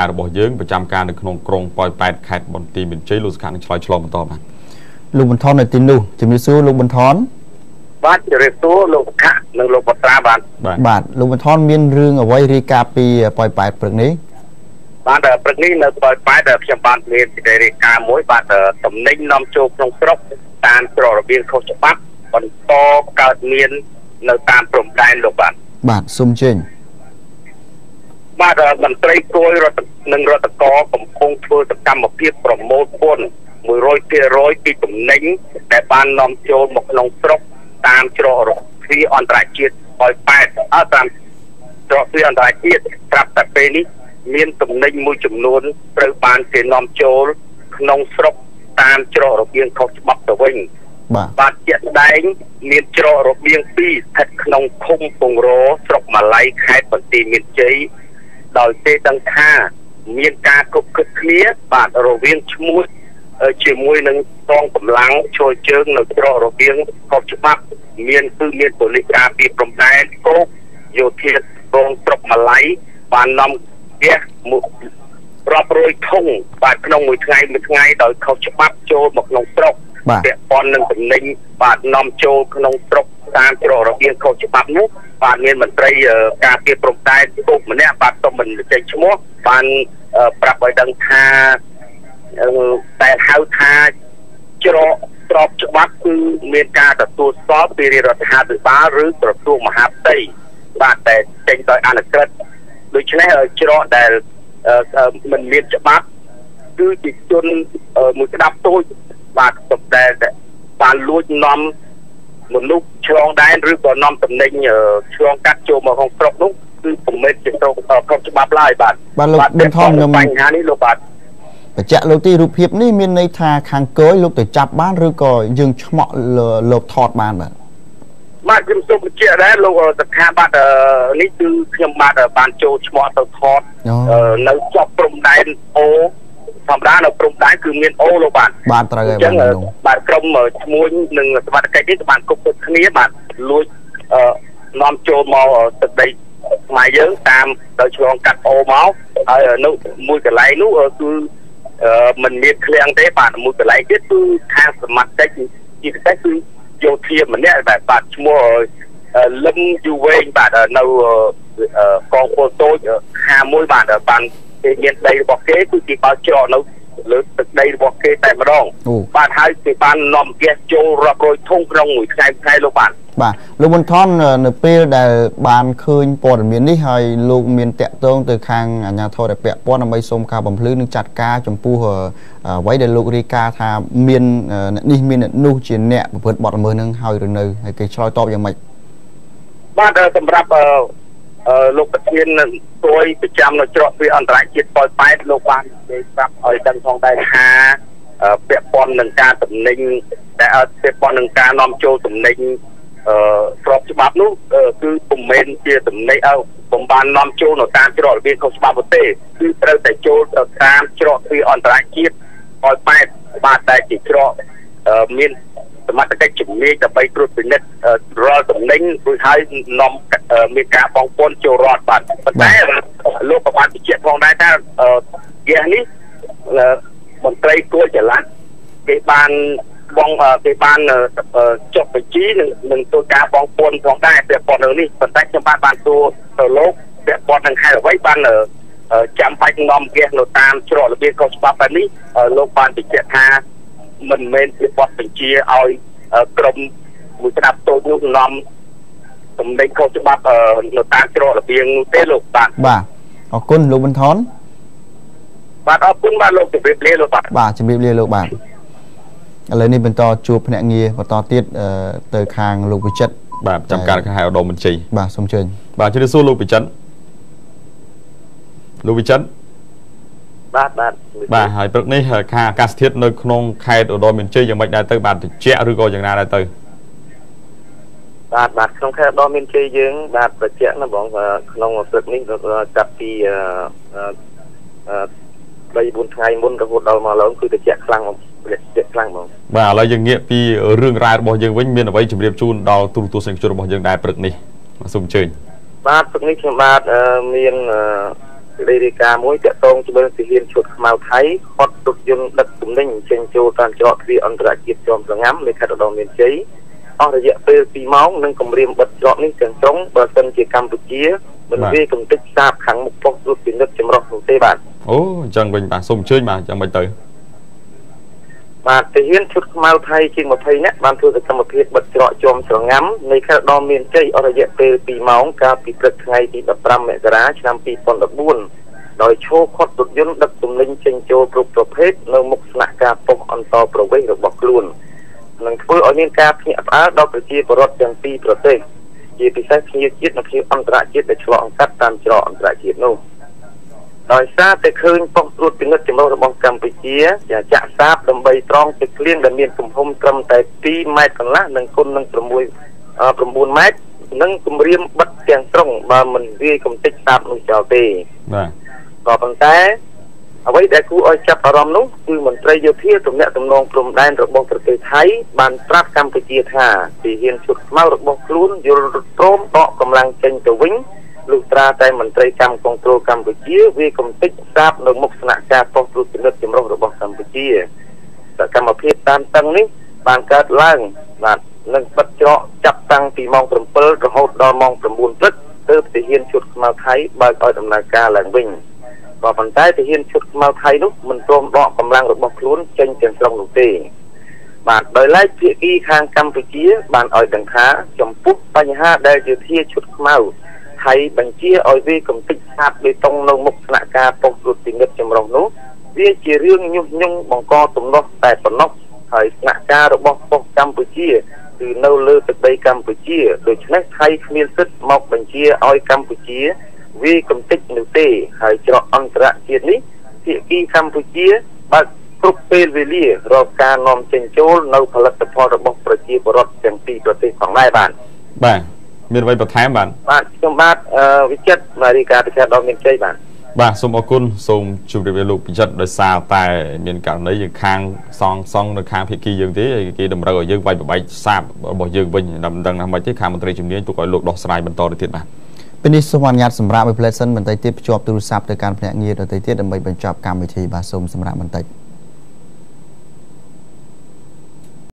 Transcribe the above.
ការរបស់យើងប្រចាំការនៅក្នុងក្រុងប៉ោយប៉ែតខេត្តបន្ទាយមានជ័យលោកសុខានឹងឆ្លើយឆ្លងបន្តបាទលោកបន្ថននៅទីនោះជំរាបសួរលោកបន្ថនបាទជម្រាបសួរលោកសុខានិងលោកបត្រាបាទបាទលោកបន្ថនមានរឿងអ្វីរាយការណ៍ពីប៉ោយប៉ែតព្រឹកនេះបាទព្រឹកនេះនៅប៉ោយប៉ែតខ្ញុំបានមានសេចក្តីរាយការណ៍មួយបាទតំណែងនាំចូលក្នុងស្រុកតាមច្រករបៀងខុសច្បាប់បន្តកើតមាន នៅតាមព្រំដែនលោកបាទបាទសូមជើញ បាទមន្ត្រីគួយរដ្ឋនិងរដ្ឋកោកំពុងធ្វើសកម្មភាពប្រមូលពន្ធ100%ពីតំណែងដែលបាននាំចូលមកក្នុងស្រុកតាមច្រករកទ្វាអន្តរជាតិឲ្យ8អត់តាមច្រកទ្វាអន្តរជាតិប្រាប់តែពេលនេះមានតំណែងមួយចំនួនត្រូវបានគេនាំចូលក្នុងស្រុកតាមច្រករបៀងខុសច្បាប់ទៅវិញបាទបាទជាក់ស្ដែងមានច្រករបៀង2ស្ថិតក្នុងឃុំពងរស្រុកម៉ាឡៃខេត្តបន្ទាយមានជ័យ ដោយទេដឹងថាមានការគប់គិតគ្នាបាទរវាងឈ្មោះជាមួយនឹងកងកម្លាំងជួយជើងនៅច្រករបៀងខុសច្បាប់មានគឺមានប៉ូលីសការពីព្រំដែនគោកយោធាកងស្រុកម៉ាឡៃបាននាំផ្ទះរាប់រយធុងបាទក្នុងមួយថ្ងៃមួយថ្ងៃដោយខុសច្បាប់ចូលមកក្នុងស្រុកពាក់ព័ន្ធនឹងតំណែងបាទនាំចូលក្នុងស្រុក តាមច្រករបៀងខុសច្បាប់នោះបាទមានមន្ត្រីការពារព្រំដែនគុកម្នាក់បាទសូមមិនចេញឈ្មោះបានប្រាប់ឲ្យដឹងថាតែហៅថាច្រកស្របច្បាប់គឺមានការទទួលស្គាល់ពីរដ្ឋាភិបាលឬក្រសួងមហាផ្ទៃបាទតែចេញដោយអនុក្រឹត្យដូច្នេះច្រកដែលមិនមានច្បាប់គឺជាជនមួយក្តាប់តូចបាទសំដែលបានលួចនាំមនុស្ស ឆ្លងដែនឬក៏នាំតំណែងឆ្លងកាត់ចូលមកក្នុងស្រុកនោះគឺពុំមែនជាស្រុកខុសច្បាប់ឡើយបាទបាទលោកប៊ុនថនខ្ញុំបញ្ហានេះលោកបាទបញ្ជាក់លោកទីរូបភាពនេះមានន័យថាខាងគយលោកទៅចាប់បានឬក៏យើងឆ្មក់លោកថតបានបាទបាទខ្ញុំសូមបញ្ជាក់ដែរលោកសខាបាទនេះគឺខ្ញុំបាទបានចូលឆ្មក់ទៅថតនៅជាប់ព្រំដែនអូ ធម្មតានៅព្រំដែនគឺមានអូលោកបាទបាទត្រូវហើយបាទបាទក្រុមឈ្មោះនិងសមត្ថកិច្ចនេះបានគប់ទឹកគ្នាបាទលួចនាំចូលមកទឹកដីខ្មែរយើងតាមដោយឆ្លងកាត់អូមកហើយនៅមួយកន្លែងនោះគឺมันមានឃ្លាំងទេបាទមួយកន្លែងទៀតគឺខាងសមត្ថកិច្ចជាពិសេសគឺយោធាម្នាក់បាទបាទឈ្មោះលឹមយូវែងបាទនៅកងពលតូច51បាទបាន គេមានដីរបស់គេគឺគេបើច្រកនៅលើទឹកដីរបស់គេតែម្ដងបាទហើយគេបាននាំហ្គាសចូលរាប់រយធុងក្នុងមួយថ្ងៃថ្ងៃលោកបាទបាទលោកមុនថននៅពេលដែលបានឃើញព័ត៌មាននេះហើយលោកមានតាក់ទងទៅខាងអាជ្ញាធរដែលពាក់ព័ន្ធដើម្បីសូមការបំភ្លឺនិងចាត់ការចំពោះអ្វីដែលលោករាយការណ៍ថាមានអ្នកនេះមានអ្នកនោះជាអ្នកប្រព្រឹត្តបទល្មើសនឹងហើយឬនៅហើយគេឆ្លើយតបយ៉ាងម៉េចបាទសម្រាប់ លោកប្រធានទួយប្រចាំនៅច្រកទ្វារអន្តរជាតិប៉ោយប៉ែតលោកបាននិយាយប្រាប់ឲ្យដឹងផងដែរថាពាក់ព័ន្ធនឹងការតំណែងដែលពាក់ព័ន្ធនឹងការនាំចូលតំណែងអឺស្របច្បាប់នោះគឺពុំមែនជាតំណែងអើពុំបាននាំចូលនៅតាមច្រករបៀងខុសច្បាប់ទេគឺត្រូវតែចូលទៅតាមច្រកទ្វារអន្តរជាតិប៉ោយប៉ែតបាទតែជាច្រកមាន សមត្ថកិច្ចជំនាញដើម្បីត្រួតពិនិត្យរាល់តំណែងរួចហើយនាំមានការបងពន្ធចូលរដ្ឋបាទប៉ុន្តែលោកក៏បានបញ្ជាក់ផងដែរថាយ៉ាងនេះមន្ត្រីគួរចល័តគេបានបងគេបានចុះបញ្ជីនឹងនឹងធ្វើការបងពន្ធផងដែរពាក់ព័ន្ធនឹងនេះប៉ុន្តែខ្ញុំបានបានសួរទៅលោកពាក់ព័ន្ធនឹងហេតុអ្វីបានចាំបាច់នាំហ្គាសនៅតាមច្រករបៀងខុសច្បាប់បែបនេះលោកបានបញ្ជាក់ថា មិនមែនជាបទបញ្ជាឲ្យក្រុមមួយស្ដាប់តូចនោះនាំសម្ដែងខុសច្បាប់នៅតាមច្រករបៀងនោះទេលោកបាទបាទអរគុណលោកប៊ុនថនបាទអរគុណបាទលោកជម្រាបលាលោកបាទបាទជម្រាបលាលោកបាទឥឡូវនេះបន្តជួបភ្នាក់ងារបន្តទៀតទៅខាងលោកវិចិត្របាទចាំការខែឧត្តមបញ្ជីបាទសូមជើញបាទជម្រាបសួរលោកវិចិត្រលោកវិចិត្រ បាទបាទបាទហើយព្រឹកនេះខាអាកាសធាតុនៅក្នុងខេត្តឧត្តរមានជ័យយ៉ាងម៉េចដែរទៅបាទត្រជាក់ឬក៏យ៉ាងណាដែរទៅបាទបាទក្នុងខេត្តឧត្តរមានជ័យយើង បាទត្រជាក់ណាបងក្នុងព្រឹកនេះចាប់ពីអឺ3 4ថ្ងៃមុនរហូតដល់មកឡើងគឺត្រជាក់ខ្លាំងត្រជាក់ខ្លាំងបងបាទឥឡូវយើងងាកពីរឿងរ៉ាវរបស់យើងវិញមានអ្វីជម្រាបជូនដល់ទូរទស្សនិកជនរបស់យើងដែរព្រឹកនេះសូមអញ្ជើញបាទព្រឹកនេះខ្ញុំបាទមាន សេចក្តីរាយការណ៍មួយតាក់ទងជាមួយនឹងទាហានឈុតខ្មៅថៃខាត់រថយន្តដឹកទំនិញចេញចូលតាមច្រកទ្វារអន្តរជាតិជាំស្រងាំនៃខេត្តឧត្តរមានជ័យអស់រយៈពេល2ម៉ោងនិងគម្រាមបិទច្រកនេះទាំងស្រុងបើសិនជាកម្ពុជាមិនវាកំទេចសាបខាងមុខប៉ុស្តិ៍ត្រួតពិនិត្យចម្រុះនោះទេបាទអូអញ្ចឹងវិញបាទសូមអញ្ជើញបាទយ៉ាងម៉េចទៅ បាទទាហានឈុតខ្មៅថៃជាង20នាក់បានធ្វើសកម្មភាពបិទច្រកជាំស្រងាំនៃខេត្តឧត្តរមានជ័យអស់រយៈពេល2ម៉ោងកាលពីព្រឹកថ្ងៃទី15មករាឆ្នាំ2014ដោយឈោខាត់រថយន្តដឹកទំនិញចេញចូលគ្រប់ប្រភេទនៅមុខស្នាក់ការប៉ុស្តិ៍អន្តរប្រវេសន៍របស់ខ្លួននឹងធ្វើឲ្យមានការភ្ញាក់ផ្អើលដល់ប្រជាពលរដ្ឋទាំងពីរប្រទេសជាពិសេសភ្ញៀវជាតិនិងភ្ញៀវអន្តរជាតិដែលឆ្លងកាត់តាមច្រកអន្តរជាតិនោះ ដោយសារតែឃើញប៉ុស្តិ៍ត្រួតពិនិត្យចម្រុះរបស់កម្ពុជាជាចាក់សាបដើម្បីត្រង់ទឹកគ្លៀងដែលមានទំហំត្រឹមតែ2ម៉ែត្រកន្លះនិងគុណនឹង6 9ម៉ែត្រនិងគម្រាមបិទទាំងស្រុងបើមិនវាយកំទេចសាបនោះចោលទេបាទក៏ប៉ុន្តែអ្វីដែលគួរឲ្យចាប់អារម្មណ៍នោះគឺមន្ត្រីយោធាទំនាក់ទំនងព្រំដែនរបស់ប្រទេសថៃបានប្រាប់កម្ពុជាថាទីហ៊ានឈុតខ្មៅរបស់ខ្លួនយល់ព្រមដកកម្លាំងចេញទៅវិញលុះ ត្រាតែមន្ត្រីកម្មគងត្រូលកម្ពុជាវាកំទេចសាបនៅមុខស្នាក់ការប៉ុស្តិ៍ត្រួតពិនិត្យចម្រុះរបស់កម្ពុជាសកម្មភាពតាមតឹងនេះបានកើតឡើងបាទនឹងបិទច្រកចាប់តាំងពីម៉ោង7រហូតដល់ម៉ោង9ព្រឹកទើបទាហានឈុតខ្មៅថៃបើកឲ្យដំណើរការឡើងវិញក៏ប៉ុន្តែទាហានឈុតខ្មៅថៃនោះមិនព្រមដកកម្លាំងរបស់ខ្លួនចេញទាំងស្រុងនោះទេបាទដោយឡែកភាគីខាងកម្ពុជាបានឲ្យដឹងថាចំពោះបញ្ហាដែលយោធាឈុតខ្មៅ ថៃបញ្ជាឲ្យវាកំទេចសាបបេតុងនៅមុខស្នាក់ការប៉ុស្តិ៍ត្រួតពិនិត្យចម្រុះនោះវាជារឿងញុះញង់បង្កទំនាស់តែប៉ុណ្ណោះហើយស្នាក់ការរបស់ប៉ុស្តិ៍កម្ពុជាគឺនៅលើទឹកដីកម្ពុជាដូច្នេះថៃគ្មានសិទ្ធិមកបញ្ជាឲ្យកម្ពុជាវាកំទេចនោះទេហើយច្រកអន្តរជាតិនេះភាគីកម្ពុជាបើកគ្រប់ពេលវេលារកការនាំចេញចូលនៅផលិតផលរបស់ប្រជាពលរដ្ឋទាំងពីរប្រទេសផងដែរបាទបាទ មានអ្វីបន្ថែមបាទបាទខ្ញុំបាទអឺវិចិត្រនារីការពិសេសដល់មានជ័យបាទបាទសូមអរគុណសូមជម្រាបលាលោកពិចិត្រដោយសារតែមានករណីយើងខាងសងសងនៅខាងភាគីយើងទេគេតម្រូវឲ្យយើងវាយប្របែកសាបរបស់យើងវិញមិនដឹងថាម៉េចទេខាងមន្ត្រីជំនាញទុកឲ្យលោកដោះស្រាយបន្តទៅទៀតបាទពេលនេះសូមអនុញ្ញាតសម្រាប់ឲ្យផ្លែសិនបន្តិចទៀតភ្ជាប់ទូរស័ព្ទទៅកាន់ភ្នាក់ងារដទៃទៀតដើម្បីបញ្ចប់កម្មវិធីបាទសូមសម្រាប់បន្តិច